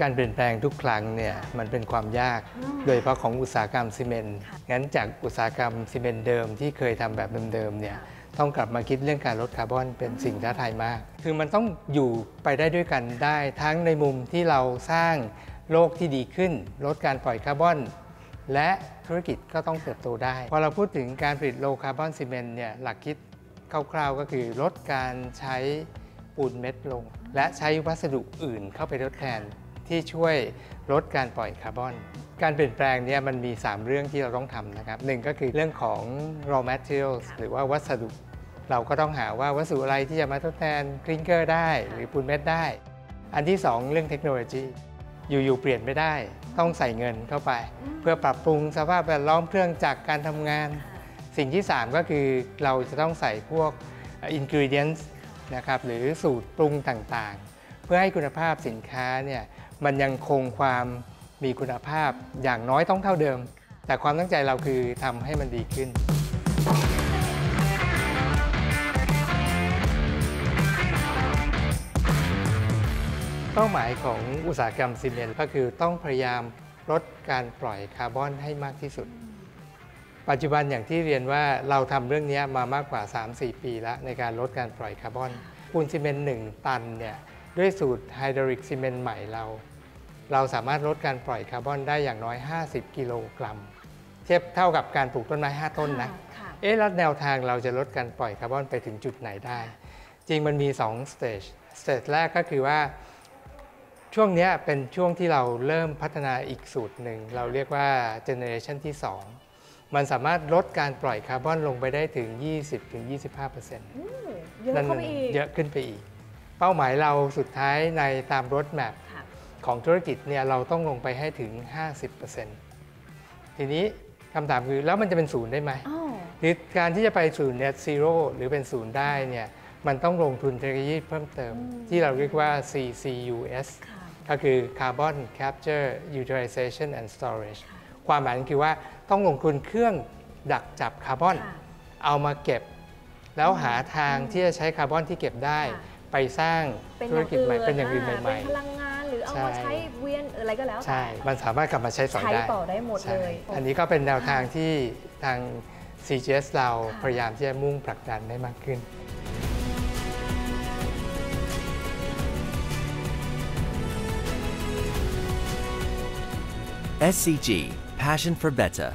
การเปลี่ยนแปลงทุกครั้งเนี่ยมันเป็นความยาก โดยเฉพาะของอุตสาหกรรมซีเมนต์งั้นจากอุตสาหกรรมซีเมนต์เดิมที่เคยทำแบบเดิมๆเนี่ยต้องกลับมาคิดเรื่องการลดคาร์บอนเป็นสิ่งท้าทายมาก คือมันต้องอยู่ไปได้ด้วยกันได้ทั้งในมุมที่เราสร้างโลกที่ดีขึ้น ลดการปล่อยคาร์บอน และธุรกิจก็ต้องเติบโตได้ พอเราพูดถึงการผลิต low carbon cement เนี่ยหลักคิดคร่าวๆ ก็คือลดการใช้ปูนเม็ดลง และใช้วัสดุอื่นเข้าไปทดแทน ที่ช่วยลดการปล่อยคาร์บอน การเปลี่ยนแปลงเนี่ยมันมี 3 เรื่องที่เราต้องทำนะครับหนึ่งก็คือเรื่องของ raw materials หรือว่าวัสดุ เราก็ต้องหาว่าวัสดุอะไรที่จะมาทดแทนคลิงเกอร์ได้ หรือปูนเม็ดได้ อันที่ 2 เรื่องเทคโนโลยี อยู่ๆเปลี่ยนไม่ได้ ต้องใส่เงินเข้าไป เพื่อปรับปรุงสภาพแวดล้อมเครื่องจักรการทำงาน สิ่งที่ 3 ก็คือเราจะต้องใส่พวก ingredients นะครับหรือสูตรปรุงต่างๆ เพื่อให้คุณภาพสินค้าเนี่ย มันยังคงความมีคุณภาพอย่างน้อยต้องเท่าเดิม แต่ความตั้งใจเราคือทำให้มันดีขึ้น เป้าหมายของอุตสาหกรรมซีเมนต์ก็คือต้องพยายามลดการปล่อยคาร์บอนให้มากที่สุด ปัจจุบันอย่างที่เรียนว่าเราทำเรื่องนี้มามากกว่า 3-4 ปีแล้วในการลดการปล่อยคาร์บอนปูนซีเมนต์1ตันเนี่ย ด้วยสูตร hydraulic cement ใหม่เรา เราสามารถลดการปล่อยคาร์บอนได้อย่างน้อย 50 กิโลกรัม เทียบเท่ากับการปลูกต้นไม้ 5 ต้นนะค่ะเอ๊ะแล้วแนวทางเราจะลดการปล่อยคาร์บอนไปถึงจุดไหนได้ จริงมันมี2 stage stage แรกก็คือว่า ช่วงเนี้ยเป็นช่วงที่เราเริ่มพัฒนาอีกสูตรหนึ่ง เราเรียกว่า generation ที่ 2 มันสามารถลดการปล่อยคาร์บอนลงไปได้ถึง 20-25%เอืมเยอะเข้าไปอีกเยอะขึ้นไปอีก เป้าหมายเราสุดท้ายในตามรถแมพค่ะของธุรกิจเนี่ยเราต้องลงไปให้ถึง 50%ทีนี้คำถามคือแล้วมันจะเป็นศูนย์ได้ไหมอ๋อคือการที่จะไปสู่ net zero หรือเป็นศูนย์ได้เนี่ยมันต้องลงทุนเทคโนโลยีเพิ่มเติม ที่เราเรียกว่า CCUS ค่ะก็คือ Carbon Capture Utilization and Storage ความหมายคือว่าต้องลงทุนเครื่องดักจับคาร์บอนค่ะเอามาเก็บ แล้วหาทางที่จะใช้คาร์บอนที่เก็บได้ค่ะ ไปสร้างเป็นธุรกิจใหม่เป็นอย่างอื่นอ่าใหม่เป็นพลังงานหรือเอามาใช่ใช้เวียนอะไรก็แล้วๆแต่ใช่มันสามารถกลับมาใช้สอยใช้ได้ต่อได้หมดใช่เลย อันนี้ก็เป็นแนวทางที่ทาง CGS เราค่ะพยายามที่จะมุ่งผลักดันได้มากขึ้น SCG Passion for Better